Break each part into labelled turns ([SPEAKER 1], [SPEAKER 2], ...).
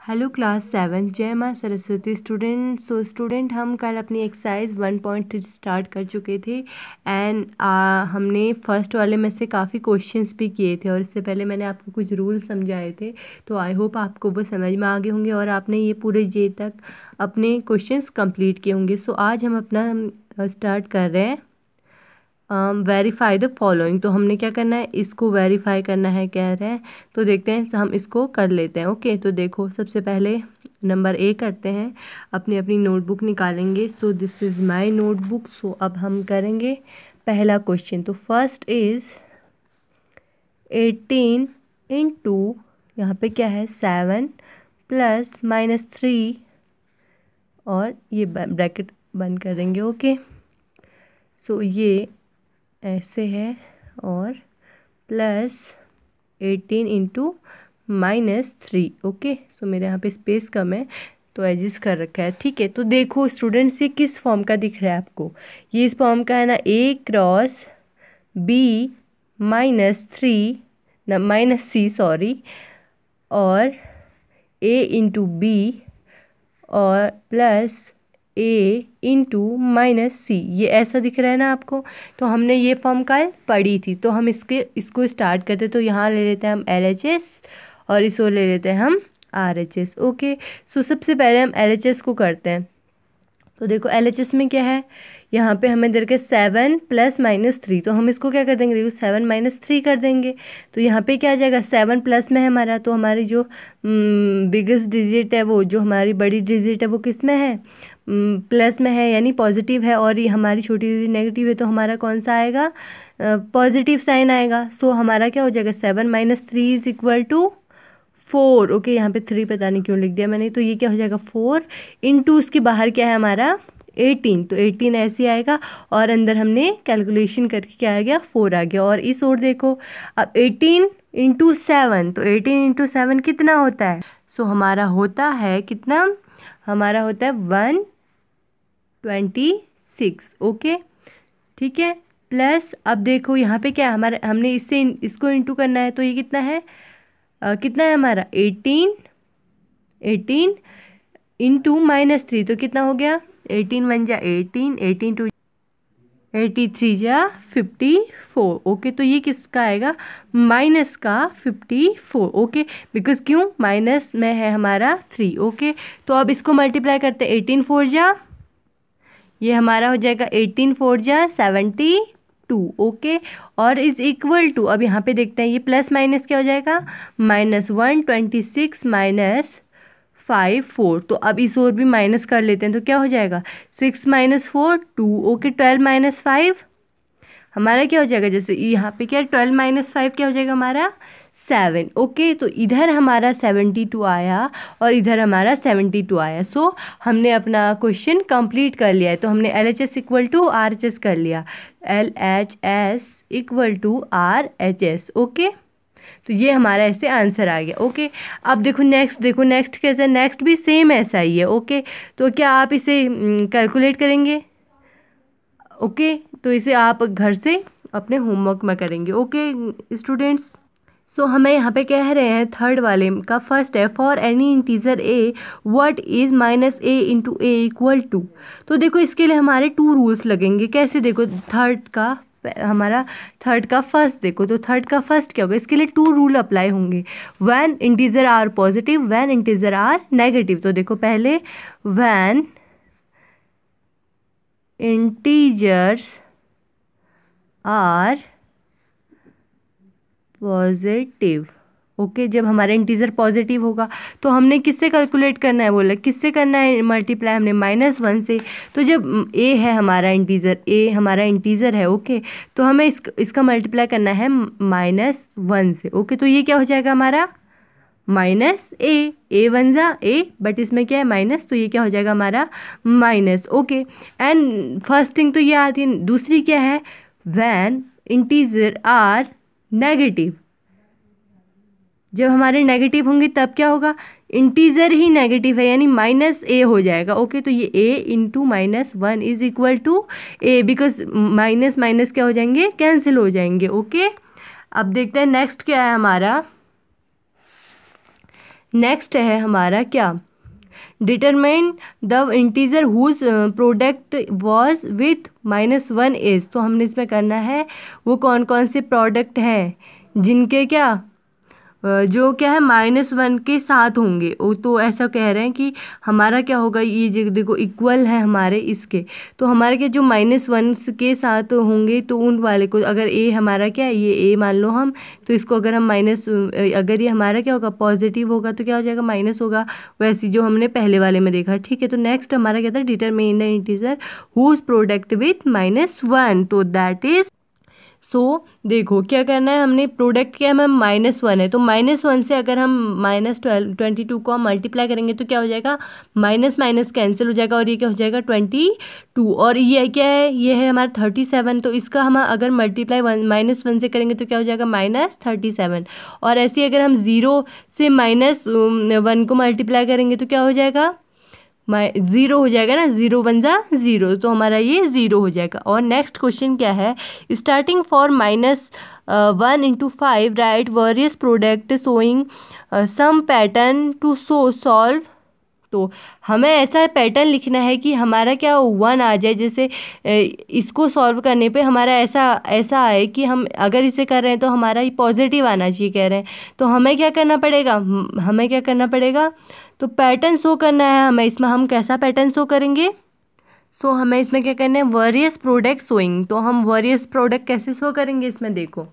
[SPEAKER 1] Hello class seven जय माँ Saraswati. Student so student हम कल अपनी exercise one point three start कर चुके थे। एंड हमने फ़र्स्ट वाले में से काफ़ी क्वेश्चंस भी किए थे और इससे पहले मैंने आपको कुछ रूल समझाए थे। तो आई होप आपको वो समझ में आ गए होंगे और आपने ये पूरे जे तक अपने क्वेश्चंस कंप्लीट किए होंगे। सो so, आज हम अपना स्टार्ट कर रहे हैं। वेरीफाई द फॉलोइंग तो हमने क्या करना है? इसको वेरीफाई करना है कह रहे हैं। तो देखते हैं हम इसको कर लेते हैं ओके तो देखो सबसे पहले नंबर ए करते हैं। अपनी अपनी नोटबुक निकालेंगे। So this is my notebook so अब हम करेंगे पहला क्वेश्चन तो first is eighteen into यहाँ पर क्या है? सेवन प्लस माइनस थ्री और ये ब्रैकेट बंद कर देंगे ओके सो so, ये ऐसे है और plus eighteen into minus three okay so मेरे यहाँ पे स्पेस कम है तो एडजस्ट कर रखा है। ठीक है तो देखो स्टूडेंट्स ये किस फॉर्म का दिख रहा है आपको? ये इस फॉर्म का है ना A cross B minus three न माइनस सी सॉरी और ए इंटू बी और plus A into minus C ये ऐसा दिख रहा है ना आपको? तो हमने ये फॉर्म कल पढ़ी थी। तो हम इसके, इसको स्टार्ट करते तो यहाँ ले लेते हैं हम एल एच एस और इसको ले लेते हैं हम R H S okay so सबसे पहले हम एल एच एस को करते हैं। तो देखो एल एच एस में क्या है? यहाँ पे हमें दे रखे सेवन प्लस माइनस थ्री तो हम इसको क्या कर देंगे? देखो सेवन माइनस थ्री कर देंगे। तो यहाँ पे क्या आ जाएगा? सेवन प्लस में है हमारा। तो हमारी जो बिगेस्ट डिजिट है वो, जो हमारी बड़ी डिजिट है वो किसमें है? प्लस में है, यानी पॉजिटिव है। और ये हमारी छोटी डिजिट नेगेटिव है तो हमारा कौन सा आएगा? पॉजिटिव साइन आएगा। सो हमारा क्या हो जाएगा? Seven minus three is equal to four okay यहाँ पे थ्री पता नहीं क्यों लिख दिया मैंने। तो ये क्या हो जाएगा? फोर इन टू उसके बाहर क्या है हमारा? एटीन तो एटीन ऐसे आएगा और अंदर हमने कैलकुलेशन करके क्या आ गया? फोर आ गया। और इस ओर देखो अब एटीन इंटू सेवन तो एटीन इंटू सेवन कितना होता है? सो so, हमारा होता है कितना? हमारा होता है वन ट्वेंटी सिक्स ओके ठीक है? प्लस अब देखो यहाँ पे क्या है? हमारा हमने इससे इसको इंटू करना है तो ये कितना है? आ, कितना है हमारा? Eighteen eighteen into minus three तो कितना हो गया? एटीन वन जा eighteen eighteen two eighteen three जा फिफ्टी फोर। ओके तो ये किसका आएगा? माइनस का फिफ्टी फोर। ओके बिकॉज़ क्यों? माइनस में है हमारा थ्री। ओके तो अब इसको मल्टीप्लाई करते हैं। एटीन फोर जा, ये हमारा हो जाएगा एटीन फोर जा सेवेंटी टू। ओके और इज़ इक्वल टू अब यहाँ पे देखते हैं, ये प्लस माइनस क्या हो जाएगा? Minus one twenty six minus five four तो अब इस और भी माइनस कर लेते हैं तो क्या हो जाएगा? Six minus four two okay twelve minus five हमारा क्या हो जाएगा? जैसे यहाँ पे क्या ट्वेल्व माइनस फाइव क्या हो जाएगा हमारा? सेवन ओके तो इधर हमारा सेवेंटी टू आया और इधर हमारा सेवेंटी टू आया. सो so, हमने अपना क्वेश्चन कंप्लीट कर लिया है. तो हमने L H S equal to R H S कर लिया. L H S equal to R H S okay तो ये हमारा ऐसे आंसर आ गया ओके? अब देखो नेक्स्ट देखो नेक्स्ट कैसे नेक्स्ट भी सेम ऐसा ही है ओके? तो क्या आप इसे कैलकुलेट करेंगे? ओके? तो इसे आप घर से अपने होमवर्क में करेंगे ओके स्टूडेंट्स सो so, हमें यहाँ पे कह रहे हैं थर्ड वाले का फ़र्स्ट है for any integer A what is minus A into A equal to तो देखो इसके लिए हमारे टू रूल्स लगेंगे कैसे देखो थर्ड का? हमारा थर्ड का फ़र्स्ट देखो तो थर्ड का फ़र्स्ट क्या होगा? इसके लिए टू रूल अप्लाई होंगे। When integer are positive when integer are negative तो देखो पहले when integers are positive okay, जब हमारा इंटीजर पॉजिटिव होगा तो हमने किससे कैलकुलेट करना है? बोला, किससे करना है? मल्टीप्लाई हमने माइनस वन से। तो जब ए है हमारा इंटीजर ए हमारा इंटीजर है, ओके तो हमें इस, इसका मल्टीप्लाई करना है माइनस वन से। ओके तो ये क्या हो जाएगा हमारा? माइनस ए ए वन ज़ा ए बट इसमें क्या है? माइनस तो ये क्या हो जाएगा हमारा? Minus okay. And first thing तो ये आती है। दूसरी क्या है? वैन इंटीजर आर नेगेटिव जब हमारे नेगेटिव होंगे, तब क्या होगा? इंटीजर ही नेगेटिव है, यानी माइनस ए हो जाएगा। ओके तो ये A into minus one is equal to A because minus minus क्या हो जाएँगे? कैंसिल हो जाएँगे ओके अब देखते हैं नेक्स्ट क्या है हमारा। नेक्स्ट है हमारा क्या? Determine the integer whose product was with minus one as तो हमने इसमें करना है, वो कौन कौन से प्रोडक्ट हैं? जिनके क्या? जो क्या है माइनस वन के साथ होंगे। वो तो ऐसा कह रहे हैं कि हमारा क्या होगा, ये देखो इक्वल है हमारे इसके। तो हमारे के जो माइनस वन के साथ होंगे तो उन वाले को अगर ए हमारा क्या है, ये ए मान लो हम तो इसको अगर हम माइनस अगर ये हमारा क्या होगा पॉजिटिव होगा तो क्या हो जाएगा माइनस होगा। वैसे जो हमने पहले वाले में देखा, ठीक है तो नेक्स्ट हमारा क्या था determine the integer whose product with minus one तो दैट इज़ सो so, देखो क्या करना है? हमने प्रोडक्ट क्या है मैम माइनस वन है। तो माइनस वन से अगर हम माइनस ट्वेल्व ट्वेंटी टू को हम मल्टीप्लाई करेंगे तो क्या हो जाएगा? माइनस माइनस कैंसिल हो जाएगा और ये क्या हो जाएगा? ट्वेंटी टू और ये क्या है? ये है हमारा थर्टी सेवन तो इसका हम अगर मल्टीप्लाई वन माइनस वन से करेंगे तो क्या हो जाएगा? माइनस थर्टी सेवन और ऐसे अगर हम ज़ीरो से माइनस वन को मल्टीप्लाई करेंगे तो क्या हो जाएगा? ज़ीरो हो जाएगा ना, ज़ीरो वन ज़ा ज़ीरो तो हमारा ये ज़ीरो हो जाएगा। और नेक्स्ट क्वेश्चन क्या है? Starting for minus one into five right various product showing some pattern to so solve तो हमें ऐसा पैटर्न लिखना है कि हमारा क्या वन आ जाए जैसे इसको सॉल्व करने पे हमारा ऐसा ऐसा आए कि हम अगर इसे कर रहे हैं तो हमारा ये पॉजिटिव आना चाहिए कह रहे हैं। तो हमें क्या करना पड़ेगा? हमें क्या करना पड़ेगा? तो पैटर्न शो करना है हमें। इसमें हम कैसा पैटर्न शो करेंगे? सो so, हमें इसमें क्या करना है? वरियस प्रोडक्ट शोइंग तो हम वरियस प्रोडक्ट कैसे शो करेंगे? इसमें देखो।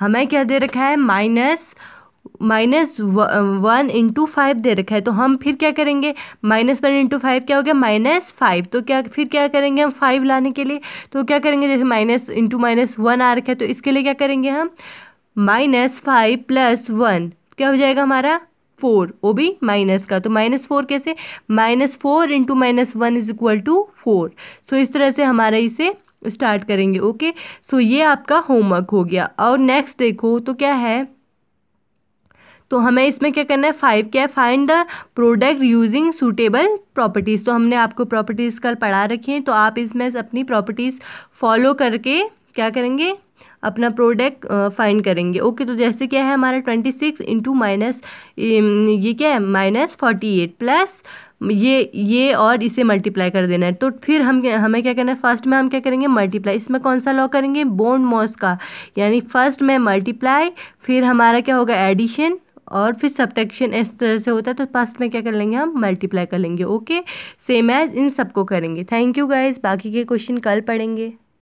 [SPEAKER 1] हमें क्या दे रखा है? Minus minus one into five दे रखा है तो हम फिर क्या करेंगे? माइनस वन इंटू फाइव क्या हो गया? Minus five. तो क्या, फिर क्या करेंगे हम फाइव लाने के लिए? तो क्या करेंगे? जैसे माइनस इंटू माइनस वन आ रखा है तो इसके लिए क्या करेंगे हम? माइनस फाइव प्लस वन, क्या हो जाएगा हमारा? फोर, वो भी माइनस का। तो माइनस फोर कैसे? Minus four into minus one is equal to four. So इस तरह से हमारा इसे स्टार्ट करेंगे, ओके? सो ये आपका होमवर्क हो गया। और नेक्स्ट देखो तो क्या है? तो हमें इसमें क्या करना है? फाइव क्या है? Find the product using suitable properties तो हमने आपको प्रॉपर्टीज़ कल पढ़ा रखी हैं तो आप इसमें अपनी प्रॉपर्टीज़ फॉलो करके क्या करेंगे? अपना प्रोडक्ट फाइंड करेंगे। ओके तो जैसे क्या है हमारा ट्वेंटी सिक्स इंटू माइनस ये क्या है? माइनस फोर्टी एट प्लस ये ये और इसे मल्टीप्लाई कर देना है। तो फिर हम हमें क्या करना है? फ़र्स्ट में हम क्या करेंगे? मल्टीप्लाई इसमें कौन सा लॉ करेंगे? बोन मॉस का। यानी फ़र्स्ट में मल्टीप्लाई फिर हमारा क्या होगा? एडिशन और फिर सब्ट्रैक्शन इस तरह से होता है तो फ़र्स्ट में क्या कर लेंगे हम? मल्टीप्लाई कर लेंगे ओके सेम एज इन सबको करेंगे। थैंक यू गाइज़ बाकी के क्वेश्चन कल पढ़ेंगे।